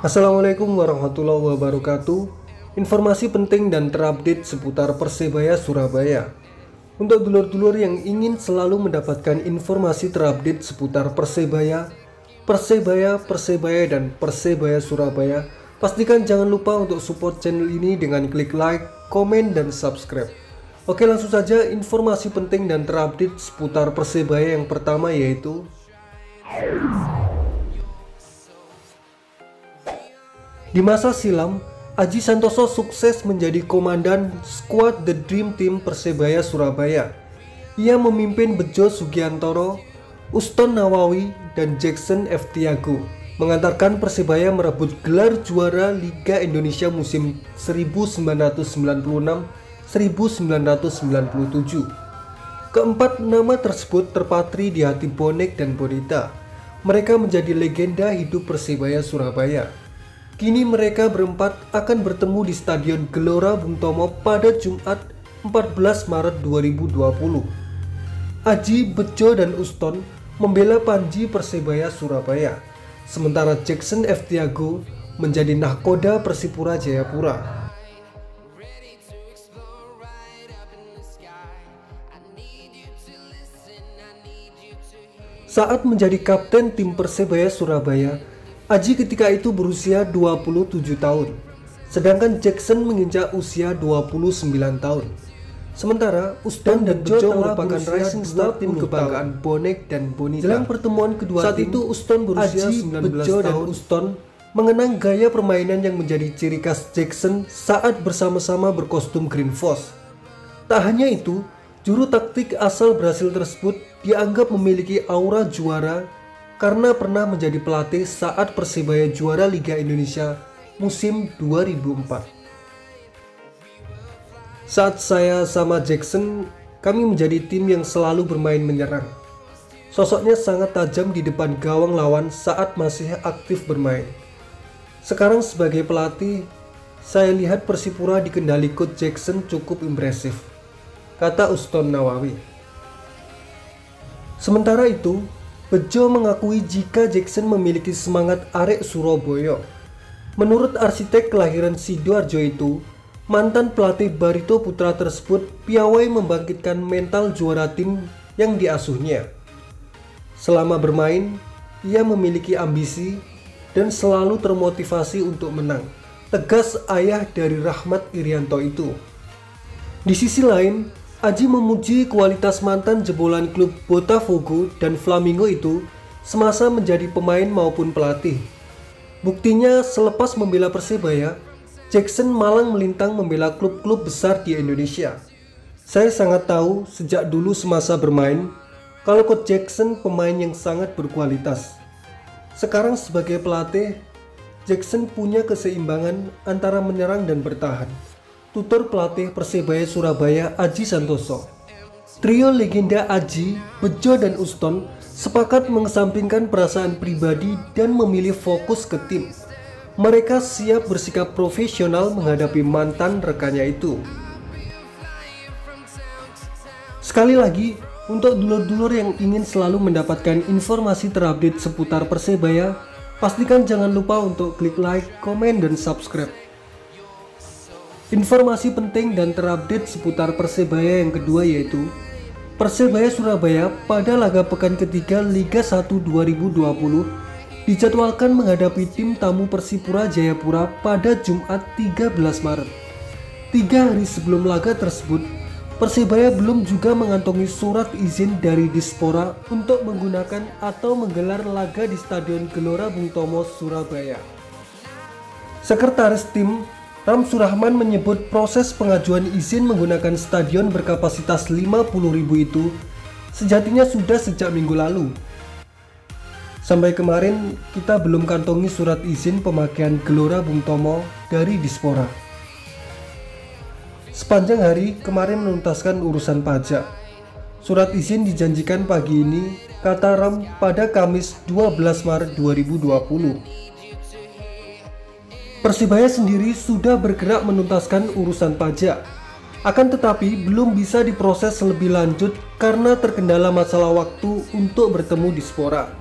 Assalamualaikum warahmatullahi wabarakatuh. Informasi penting dan terupdate seputar Persebaya Surabaya. Untuk dulur-dulur yang ingin selalu mendapatkan informasi terupdate seputar Persebaya, Persebaya, Persebaya, dan Persebaya Surabaya, pastikan jangan lupa untuk support channel ini dengan klik like, komen, dan subscribe. Oke langsung saja informasi penting dan terupdate seputar Persebaya yang pertama yaitu Di masa silam, Aji Santoso sukses menjadi komandan skuad The Dream Team Persebaya Surabaya. Ia memimpin Bejo Sugiantoro, Uston Nawawi, dan Jackson F. Tiago mengantarkan Persebaya merebut gelar juara Liga Indonesia musim 1996-1997. Keempat nama tersebut terpatri di hati bonek dan bonita. Mereka menjadi legenda hidup Persebaya Surabaya. Kini mereka berempat akan bertemu di Stadion Gelora Bung Tomo pada Jumat 14 Maret 2020. Aji, Bejo, dan Uston membela Panji Persebaya Surabaya, sementara Jackson F. Tiago menjadi nahkoda Persipura Jayapura. Saat menjadi kapten tim Persebaya Surabaya, Aji ketika itu berusia 27 tahun, sedangkan Jackson menginjak usia 29 tahun. Sementara Uston dan Bejo merupakan rising star tim kebanggaan Bonek dan Bonita. Dalam pertemuan kedua saat tim, itu Uston berusia Aji, 19 Bejo tahun. dan Uston mengenang gaya permainan yang menjadi ciri khas Jackson saat bersama-sama berkostum Green Force. Tak hanya itu, juru taktik asal Brasil tersebut dianggap memiliki aura juara karena pernah menjadi pelatih saat Persebaya juara Liga Indonesia musim 2004. Saat saya sama Jackson, kami menjadi tim yang selalu bermain menyerang. Sosoknya sangat tajam di depan gawang lawan saat masih aktif bermain. Sekarang sebagai pelatih, saya lihat Persipura dikendali coach Jackson cukup impresif, kata Uston Nawawi. Sementara itu, Bejo mengakui jika Jackson memiliki semangat arek Surabaya. Menurut arsitek kelahiran Sidoarjo itu, mantan pelatih Barito Putra tersebut piawai membangkitkan mental juara tim yang diasuhnya. Selama bermain, ia memiliki ambisi dan selalu termotivasi untuk menang. Tegas ayah dari Rahmat Irianto itu. Di sisi lain, Aji memuji kualitas mantan jebolan klub Botafogo dan Flamingo itu semasa menjadi pemain maupun pelatih. Buktinya selepas membela Persebaya, Jackson malang melintang membela klub-klub besar di Indonesia. Saya sangat tahu sejak dulu semasa bermain kalau Coach Jackson pemain yang sangat berkualitas. Sekarang sebagai pelatih, Jackson punya keseimbangan antara menyerang dan bertahan tutur pelatih Persebaya Surabaya Aji Santoso. Trio legenda Aji, Bejo dan Uston sepakat mengesampingkan perasaan pribadi dan memilih fokus ke tim. Mereka siap bersikap profesional menghadapi mantan rekannya itu. Sekali lagi, untuk dulur-dulur yang ingin selalu mendapatkan informasi terupdate seputar Persebaya, pastikan jangan lupa untuk klik like, komen, dan subscribe. Informasi penting dan terupdate seputar Persebaya yang kedua yaitu Persebaya Surabaya pada laga pekan ketiga Liga 1 2020 dijadwalkan menghadapi tim tamu Persipura Jayapura pada Jumat 13 Maret. Tiga hari sebelum laga tersebut, Persebaya belum juga mengantongi surat izin dari Dispora untuk menggunakan atau menggelar laga di Stadion Gelora Bung Tomo, Surabaya. Sekretaris tim Ram Surahman menyebut proses pengajuan izin menggunakan stadion berkapasitas 50.000 itu sejatinya sudah sejak minggu lalu. Sampai kemarin kita belum kantongi surat izin pemakaian Gelora Bung Tomo dari Dispora. Sepanjang hari kemarin menuntaskan urusan pajak. Surat izin dijanjikan pagi ini, kata Ram pada Kamis 12 Maret 2020. Persibaya sendiri sudah bergerak menuntaskan urusan pajak. Akan tetapi belum bisa diproses lebih lanjut karena terkendala masalah waktu untuk bertemu di Spora.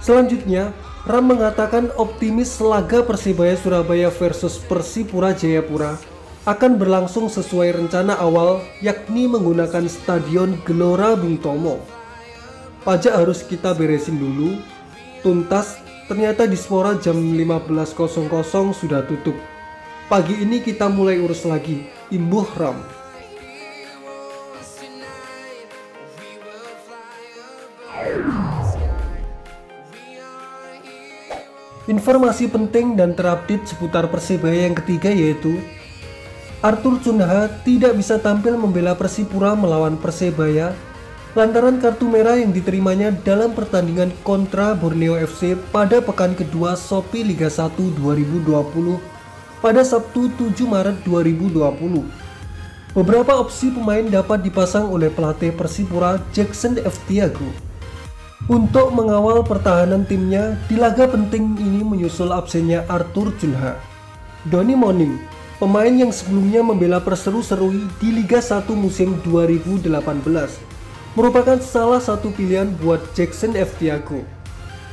Selanjutnya, Ram mengatakan optimis laga Persibaya Surabaya versus Persipura Jayapura akan berlangsung sesuai rencana awal yakni menggunakan Stadion Gelora Bung Tomo. Pajak harus kita beresin dulu, tuntas ternyata Dispora jam 15.00 sudah tutup. Pagi ini kita mulai urus lagi, imbuh Ram. Informasi penting dan terupdate seputar Persebaya yang ketiga yaitu Arthur Cunha tidak bisa tampil membela Persipura melawan Persebaya lantaran kartu merah yang diterimanya dalam pertandingan kontra Borneo FC pada pekan kedua Sopi Liga 1 2020 pada Sabtu 7 Maret 2020. Beberapa opsi pemain dapat dipasang oleh pelatih Persipura Jackson F. Tiago. Untuk mengawal pertahanan timnya, di laga penting ini menyusul absennya Arthur Cunha. Doni Moning Pemain yang sebelumnya membela perseru-serui di Liga 1 musim 2018 merupakan salah satu pilihan buat Jackson F. Tiago.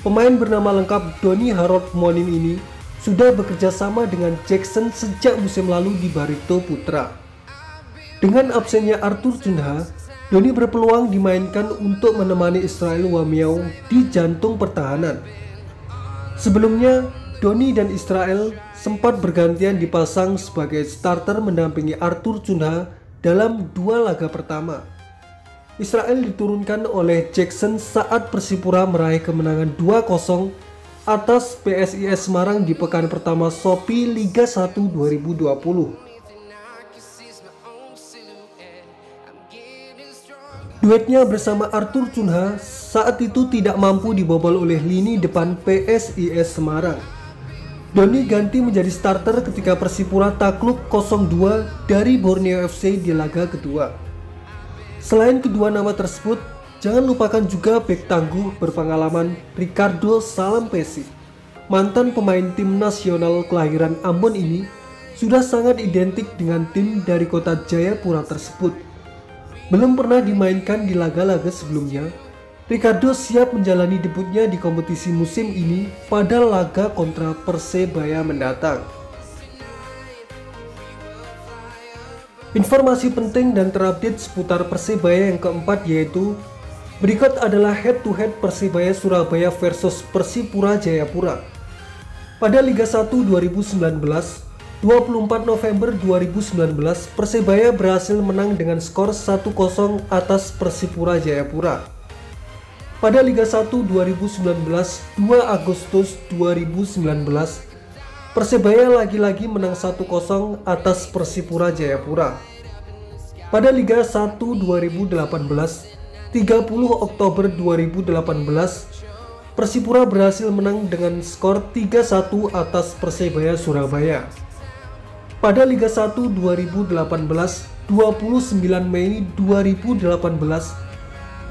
Pemain bernama lengkap Doni Harold Monim ini sudah bekerja sama dengan Jackson sejak musim lalu di Barito Putra. Dengan absennya Arthur Cunha, Doni berpeluang dimainkan untuk menemani Israel Wamiau di jantung pertahanan. Sebelumnya, Doni dan Israel sempat bergantian dipasang sebagai starter mendampingi Arthur Cunha dalam dua laga pertama. Israel diturunkan oleh Jackson saat Persipura meraih kemenangan 2-0 atas PSIS Semarang di pekan pertama Sopi Liga 1 2020. Duetnya bersama Arthur Cunha saat itu tidak mampu dibobol oleh lini depan PSIS Semarang. Doni ganti menjadi starter ketika Persipura takluk 0-2 dari Borneo FC di laga kedua. Selain kedua nama tersebut, jangan lupakan juga bek tangguh berpengalaman Ricardo Salampesi. Mantan pemain tim nasional kelahiran Ambon ini sudah sangat identik dengan tim dari kota Jayapura tersebut. Belum pernah dimainkan di laga-laga sebelumnya, Ricardo siap menjalani debutnya di kompetisi musim ini pada laga kontra Persebaya mendatang. Informasi penting dan terupdate seputar Persebaya yang keempat yaitu Berikut adalah head-to-head -head Persebaya Surabaya versus Persipura Jayapura. Pada Liga 1 2019, 24 November 2019, Persebaya berhasil menang dengan skor 1-0 atas Persipura Jayapura. Pada Liga 1 2019 2 Agustus 2019 Persebaya lagi-lagi menang 1-0 atas Persipura Jayapura. Pada Liga 1 2018 30 Oktober 2018 Persipura berhasil menang dengan skor 3-1 atas Persebaya Surabaya. Pada Liga 1 2018 29 Mei 2018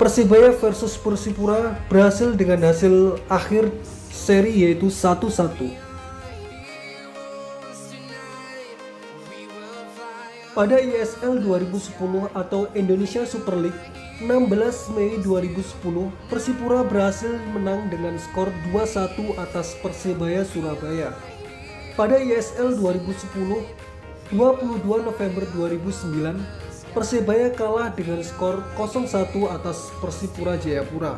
Persibaya versus Persipura berhasil dengan hasil akhir seri yaitu 1-1. Pada ISL 2010 atau Indonesia Super League 16 Mei 2010, Persipura berhasil menang dengan skor 2-1 atas Persebaya Surabaya. Pada ISL 2010, 22 November 2009, Persebaya kalah dengan skor 0-1 atas Persipura Jayapura.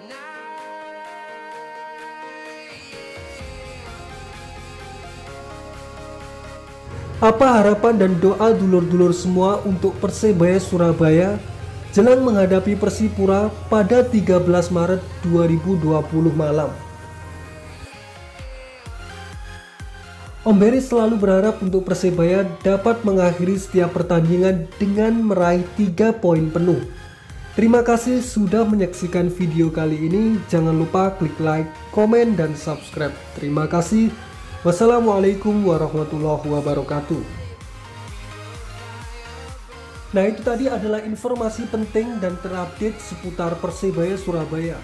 Apa harapan dan doa dulur-dulur semua untuk Persebaya Surabaya jelang menghadapi Persipura pada 13 Maret 2020 malam? Om Berry selalu berharap untuk Persebaya dapat mengakhiri setiap pertandingan dengan meraih 3 poin penuh. Terima kasih sudah menyaksikan video kali ini. Jangan lupa klik like, komen, dan subscribe. Terima kasih. Wassalamualaikum warahmatullahi wabarakatuh. Nah itu tadi adalah informasi penting dan terupdate seputar Persebaya Surabaya.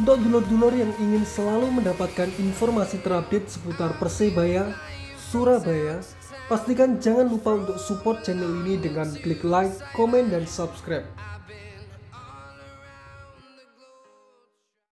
Untuk dulur-dulur yang ingin selalu mendapatkan informasi terupdate seputar Persebaya, Surabaya, pastikan jangan lupa untuk support channel ini dengan klik like, komen, dan subscribe.